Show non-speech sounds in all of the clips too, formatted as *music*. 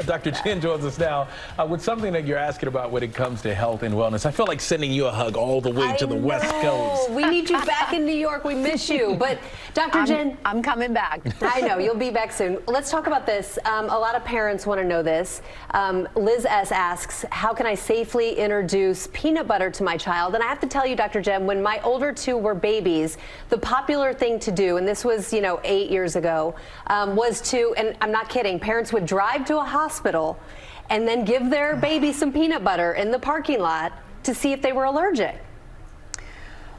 *laughs* Dr. Jen joins us now uh, with something that you're asking about when it comes to health and wellness. I feel like sending you a hug all the way I to the know. West Coast. We need you back in New York. We miss you. But *laughs* Dr. I'm, Jen, I'm coming back. I know you'll be back soon. Let's talk about this. Um, a lot of parents want to know this. Um, Liz S asks, "How can I safely introduce peanut butter to my child?" And I have to tell you, Dr. Jen, when my older two were babies, the popular thing to do, and this was you know eight years ago, um, was to, and I'm not kidding, parents would drive to a hospital and then give their *sighs* baby some peanut butter in the parking lot to see if they were allergic.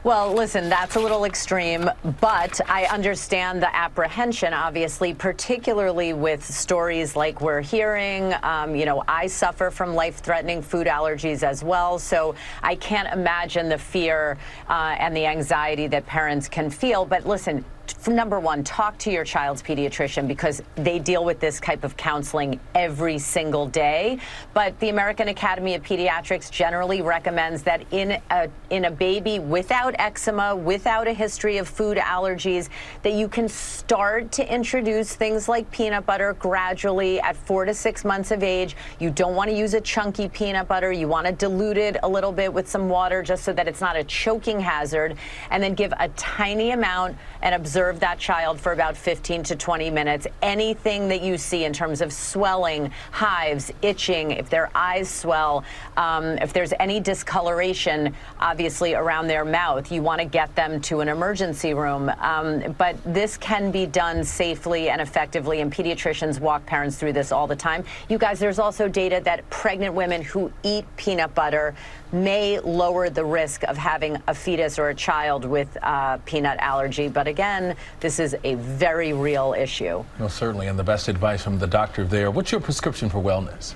Well, listen, that's a little extreme, but I understand the apprehension, obviously, particularly with stories like we're hearing. Um, you know, I suffer from life threatening food allergies as well, so I can't imagine the fear uh, and the anxiety that parents can feel. But listen, number one, talk to your child's pediatrician because they deal with this type of counseling every single day. But the American Academy of Pediatrics generally recommends that in a in a baby without eczema, without a history of food allergies, that you can start to introduce things like peanut butter gradually at four to six months of age. You don't want to use a chunky peanut butter. You want to dilute it a little bit with some water just so that it's not a choking hazard, and then give a tiny amount and observe that child for about 15 to 20 minutes. Anything that you see in terms of swelling, hives, itching, if their eyes swell, um, if there's any discoloration, obviously around their mouth, you want to get them to an emergency room. Um, but this can be done safely and effectively, and pediatricians walk parents through this all the time. You guys, there's also data that pregnant women who eat peanut butter may lower the risk of having a fetus or a child with uh, peanut allergy. But again, this is a very real issue. Well, certainly, and the best advice from the doctor there. What's your prescription for wellness?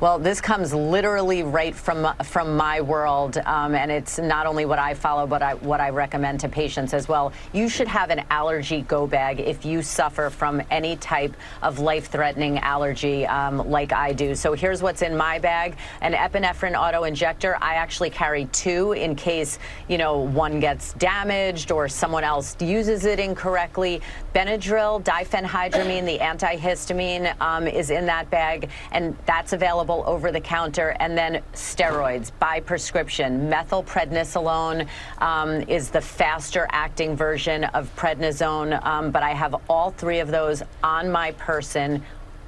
Well, this comes literally right from from my world, um, and it's not only what I follow, but I, what I recommend to patients as well. You should have an allergy go bag if you suffer from any type of life-threatening allergy, um, like I do. So here's what's in my bag: an epinephrine auto-injector. I actually carry two in case you know one gets damaged or someone else uses it incorrectly. Benadryl, diphenhydramine, the antihistamine, um, is in that bag, and that's available over the counter, and then steroids by prescription. Methylprednisolone um, is the faster acting version of prednisone, um, but I have all three of those on my person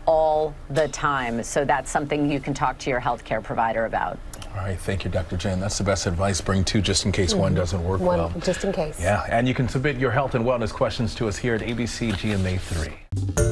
all the time. So that's something you can talk to your healthcare provider about. All right, thank you, Dr. Jen. That's the best advice. Bring two just in case one doesn't work One, well. just in case. Yeah, and you can submit your health and wellness questions to us here at ABC GMA 3.